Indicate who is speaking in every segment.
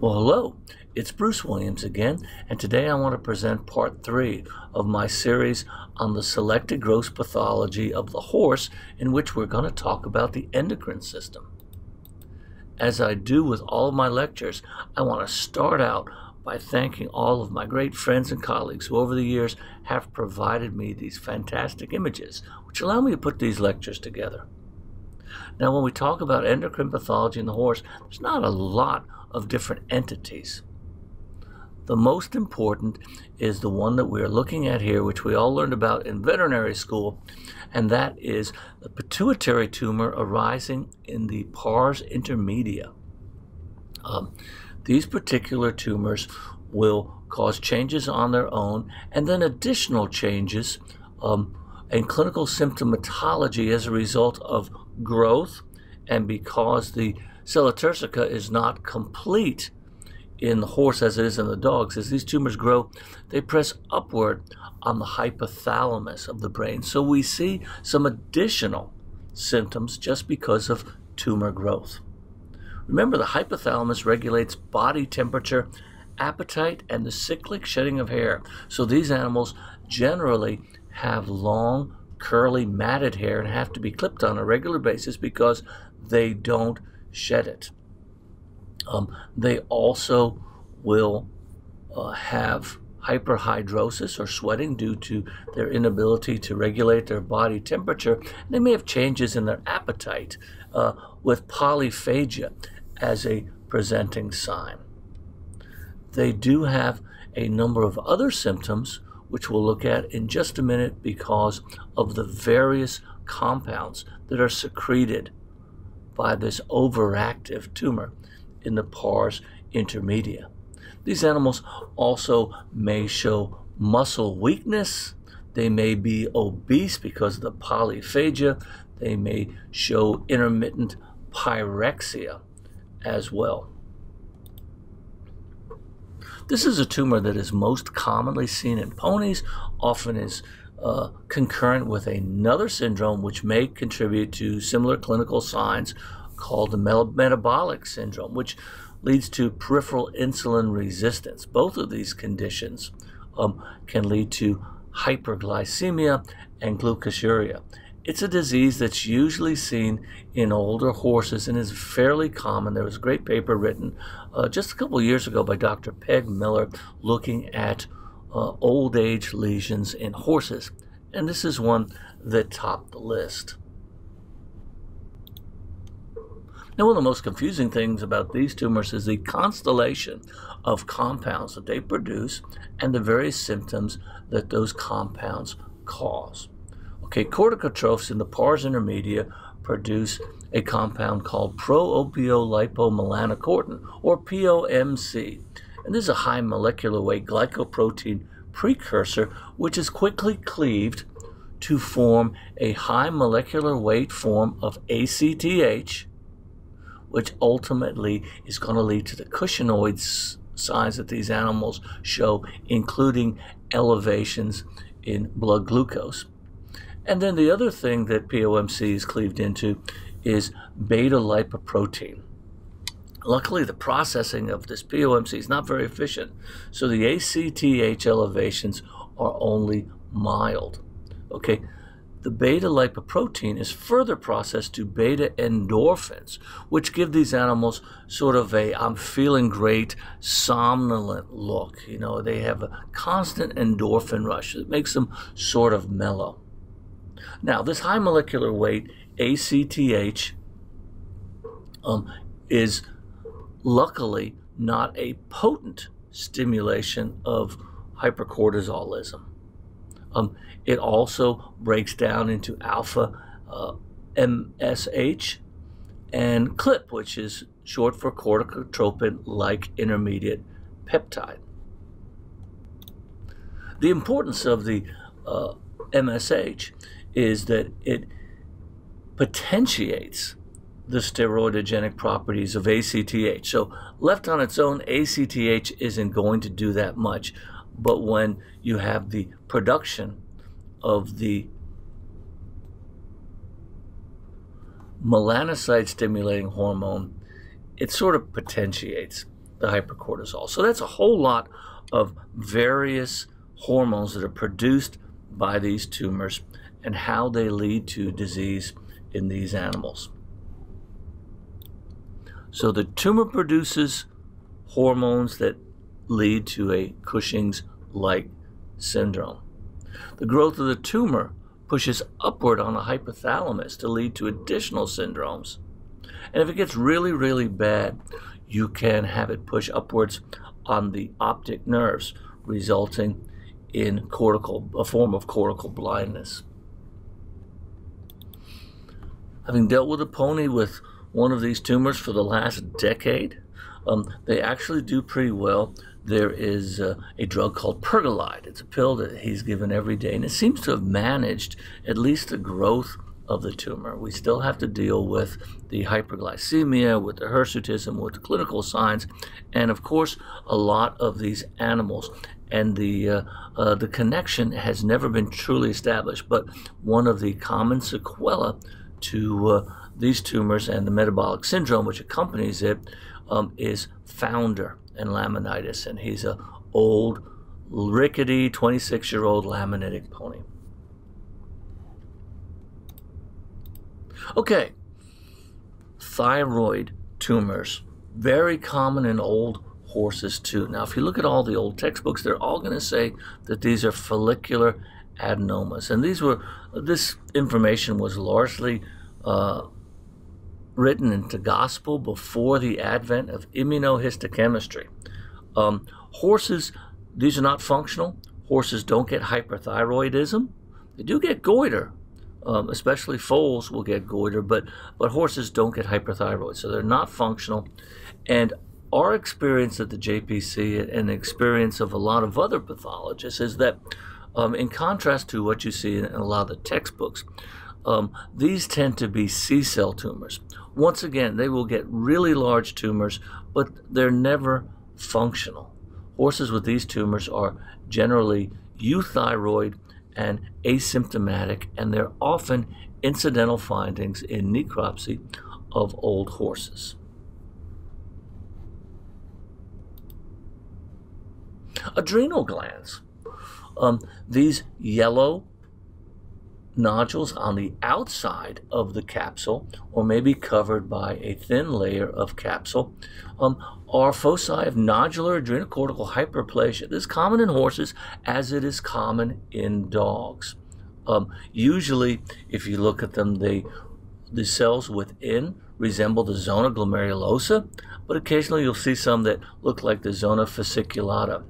Speaker 1: Well, hello, it's Bruce Williams again, and today I want to present part three of my series on the selected gross pathology of the horse, in which we're going to talk about the endocrine system. As I do with all of my lectures, I want to start out by thanking all of my great friends and colleagues who over the years have provided me these fantastic images, which allow me to put these lectures together. Now, when we talk about endocrine pathology in the horse, there's not a lot of different entities. The most important is the one that we're looking at here, which we all learned about in veterinary school, and that is the pituitary tumor arising in the pars intermedia. Um, these particular tumors will cause changes on their own and then additional changes um, and clinical symptomatology as a result of growth and because the sella is not complete in the horse as it is in the dogs. As these tumors grow, they press upward on the hypothalamus of the brain. So we see some additional symptoms just because of tumor growth. Remember, the hypothalamus regulates body temperature, appetite, and the cyclic shedding of hair. So these animals generally have long, curly, matted hair and have to be clipped on a regular basis because they don't shed it. Um, they also will uh, have hyperhidrosis or sweating due to their inability to regulate their body temperature. They may have changes in their appetite uh, with polyphagia as a presenting sign. They do have a number of other symptoms, which we'll look at in just a minute because of the various compounds that are secreted by this overactive tumor in the pars intermedia. These animals also may show muscle weakness. They may be obese because of the polyphagia. They may show intermittent pyrexia as well. This is a tumor that is most commonly seen in ponies, often is uh, concurrent with another syndrome which may contribute to similar clinical signs called the metabolic syndrome, which leads to peripheral insulin resistance. Both of these conditions um, can lead to hyperglycemia and glucosuria. It's a disease that's usually seen in older horses and is fairly common. There was a great paper written uh, just a couple years ago by Dr. Peg Miller looking at uh, old age lesions in horses, and this is one that topped the list. Now, one of the most confusing things about these tumors is the constellation of compounds that they produce and the various symptoms that those compounds cause. Okay, corticotrophs in the pars intermedia produce a compound called pro-opio-lipomelanocortin, or POMC. And this is a high molecular weight glycoprotein precursor which is quickly cleaved to form a high molecular weight form of ACTH, which ultimately is going to lead to the cushingoid size that these animals show, including elevations in blood glucose. And then the other thing that POMC is cleaved into is beta lipoprotein. Luckily, the processing of this POMC is not very efficient, so the ACTH elevations are only mild. Okay, the beta lipoprotein is further processed to beta endorphins, which give these animals sort of a I'm feeling great, somnolent look. You know, they have a constant endorphin rush that makes them sort of mellow. Now, this high molecular weight, ACTH, um, is luckily not a potent stimulation of hypercortisolism. Um, it also breaks down into alpha uh, MSH and CLIP, which is short for corticotropin like intermediate peptide. The importance of the uh, MSH is that it potentiates the steroidogenic properties of ACTH. So left on its own, ACTH isn't going to do that much. But when you have the production of the melanocyte stimulating hormone, it sort of potentiates the hypercortisol. So that's a whole lot of various hormones that are produced by these tumors and how they lead to disease in these animals. So the tumor produces hormones that lead to a Cushing's like syndrome. The growth of the tumor pushes upward on the hypothalamus to lead to additional syndromes. And if it gets really, really bad, you can have it push upwards on the optic nerves, resulting in cortical, a form of cortical blindness. Having dealt with a pony with one of these tumors for the last decade, um, they actually do pretty well. There is uh, a drug called Pergolide. It's a pill that he's given every day, and it seems to have managed at least the growth of the tumor. We still have to deal with the hyperglycemia, with the hirsutism, with the clinical signs, and of course, a lot of these animals. And the uh, uh, the connection has never been truly established. But one of the common sequelae to uh, these tumors and the metabolic syndrome which accompanies it um, is founder and laminitis, and he's a old, rickety, 26-year-old laminitic pony. Okay, thyroid tumors, very common in old horses too. Now, if you look at all the old textbooks, they're all going to say that these are follicular adenomas, and these were this information was largely uh, written into gospel before the advent of immunohistochemistry. Um, horses, these are not functional. Horses don't get hyperthyroidism. They do get goiter, um, especially foals will get goiter, but, but horses don't get hyperthyroid, so they're not functional. And our experience at the JPC and the experience of a lot of other pathologists is that, um, in contrast to what you see in a lot of the textbooks, um, these tend to be C cell tumors. Once again, they will get really large tumors, but they're never functional. Horses with these tumors are generally euthyroid and asymptomatic, and they're often incidental findings in necropsy of old horses. Adrenal glands. Um, these yellow nodules on the outside of the capsule, or maybe covered by a thin layer of capsule, um, are foci of nodular adrenocortical hyperplasia. This is common in horses as it is common in dogs. Um, usually, if you look at them, they the cells within resemble the zona glomerulosa, but occasionally you'll see some that look like the zona fasciculata.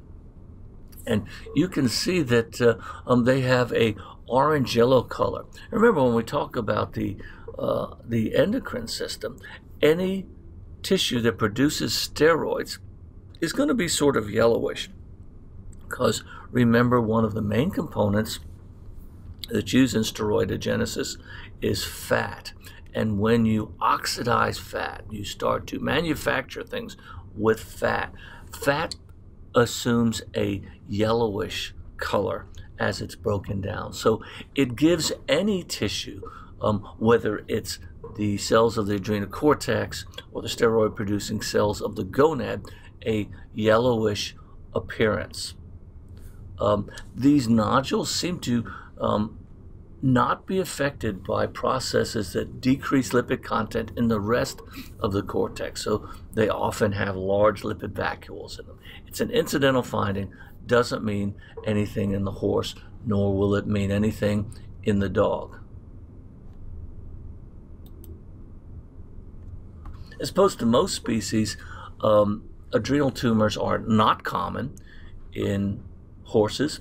Speaker 1: And you can see that uh, um, they have a orange yellow color. Remember when we talk about the uh, the endocrine system, any tissue that produces steroids is going to be sort of yellowish. Because remember, one of the main components that's used in steroidogenesis is fat. And when you oxidize fat, you start to manufacture things with fat. Fat assumes a yellowish color as it's broken down. So it gives any tissue, um, whether it's the cells of the adrenal cortex or the steroid producing cells of the gonad, a yellowish appearance. Um, these nodules seem to um, not be affected by processes that decrease lipid content in the rest of the cortex. So they often have large lipid vacuoles in them. It's an incidental finding, doesn't mean anything in the horse, nor will it mean anything in the dog. As opposed to most species, um, adrenal tumors are not common in horses,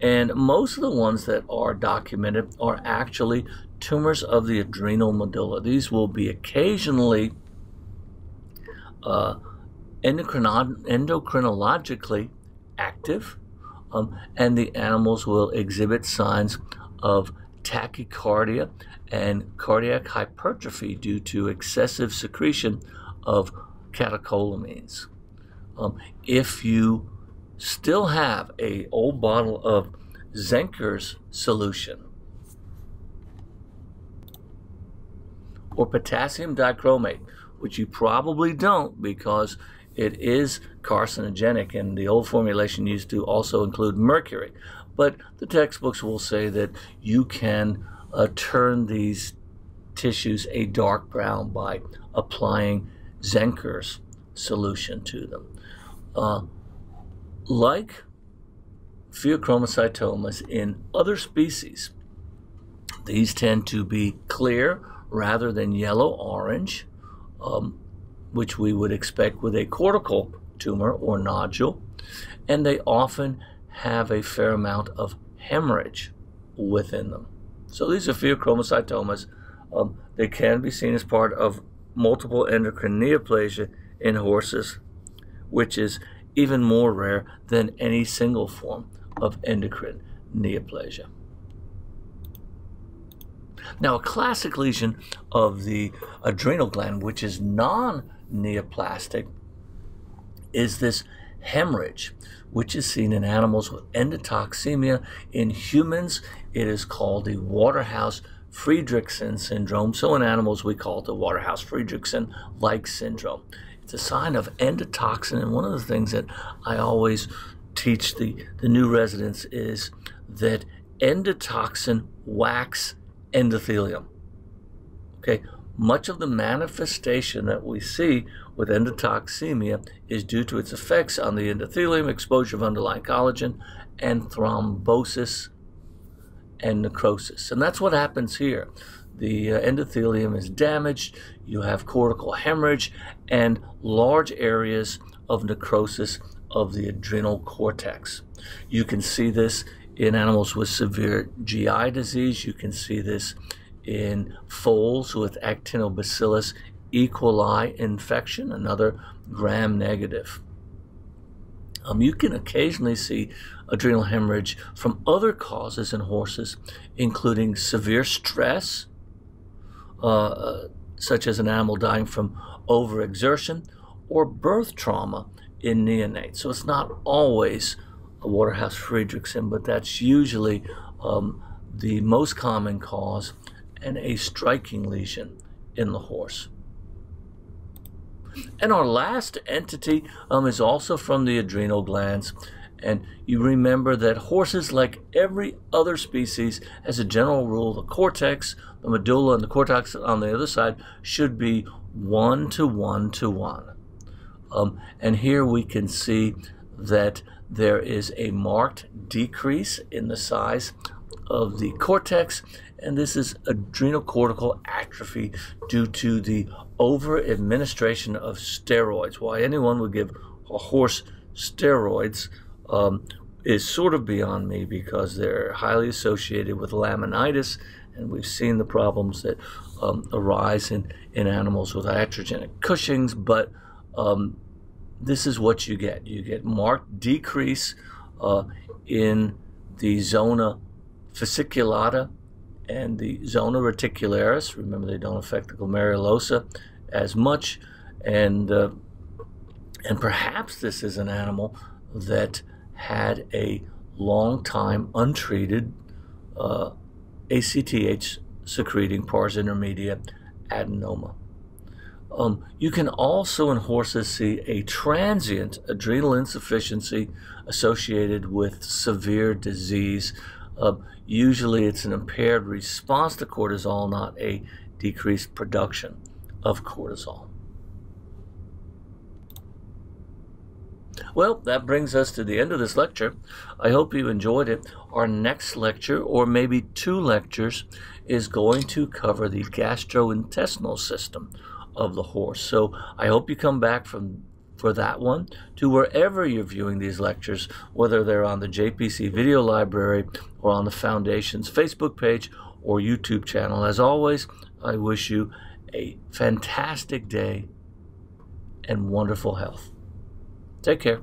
Speaker 1: and most of the ones that are documented are actually tumors of the adrenal medulla. These will be occasionally uh, endocrinologically active, um, and the animals will exhibit signs of tachycardia and cardiac hypertrophy due to excessive secretion of catecholamines. Um, if you still have a old bottle of Zenker's solution or potassium dichromate, which you probably don't because it is carcinogenic, and the old formulation used to also include mercury. But the textbooks will say that you can uh, turn these tissues a dark brown by applying Zenker's solution to them. Uh, like pheochromocytomas in other species, these tend to be clear rather than yellow orange, um, which we would expect with a cortical tumor or nodule, and they often have a fair amount of hemorrhage within them. So these are pheochromocytomas. Um, they can be seen as part of multiple endocrine neoplasia in horses, which is even more rare than any single form of endocrine neoplasia. Now, a classic lesion of the adrenal gland, which is non neoplastic, is this hemorrhage, which is seen in animals with endotoxemia. In humans, it is called the Waterhouse Friderichsen syndrome. So, in animals, we call it the Waterhouse Friderichsen like syndrome. It's a sign of endotoxin, and one of the things that I always teach the, the new residents is that endotoxin whacks endothelium. Okay, much of the manifestation that we see with endotoxemia is due to its effects on the endothelium, exposure of underlying collagen, and thrombosis and necrosis. And that's what happens here. The uh, endothelium is damaged, you have cortical hemorrhage, and large areas of necrosis of the adrenal cortex. You can see this in animals with severe GI disease. You can see this in foals with actinobacillus E. coli infection, another gram negative. Um, you can occasionally see adrenal hemorrhage from other causes in horses, including severe stress, uh, such as an animal dying from overexertion, or birth trauma in neonates. So it's not always a Waterhouse Friderichsen, but that's usually um, the most common cause and a striking lesion in the horse. And our last entity um, is also from the adrenal glands. And you remember that horses, like every other species, as a general rule, the cortex, the medulla, and the cortex on the other side should be one to one to one. Um, and here we can see that there is a marked decrease in the size of the cortex, and this is adrenal cortical atrophy due to the over administration of steroids. Why anyone would give a horse steroids um, is sort of beyond me because they're highly associated with laminitis, and we've seen the problems that um, arise in, in animals with iatrogenic Cushing's, but um, this is what you get. You get marked decrease uh, in the zona fasciculata and the zona reticularis. Remember, they don't affect the glomerulosa as much, and uh, and perhaps this is an animal that had a long time untreated uh, ACTH secreting pars intermedia adenoma. Um, you can also in horses see a transient adrenal insufficiency associated with severe disease. Uh, usually it's an impaired response to cortisol, not a decreased production of cortisol. Well, that brings us to the end of this lecture. I hope you enjoyed it. Our next lecture, or maybe two lectures, is going to cover the gastrointestinal system of the horse. So I hope you come back from for that one to wherever you're viewing these lectures, whether they're on the JPC Video Library or on the Foundation's Facebook page or YouTube channel. As always, I wish you a fantastic day and wonderful health. Take care.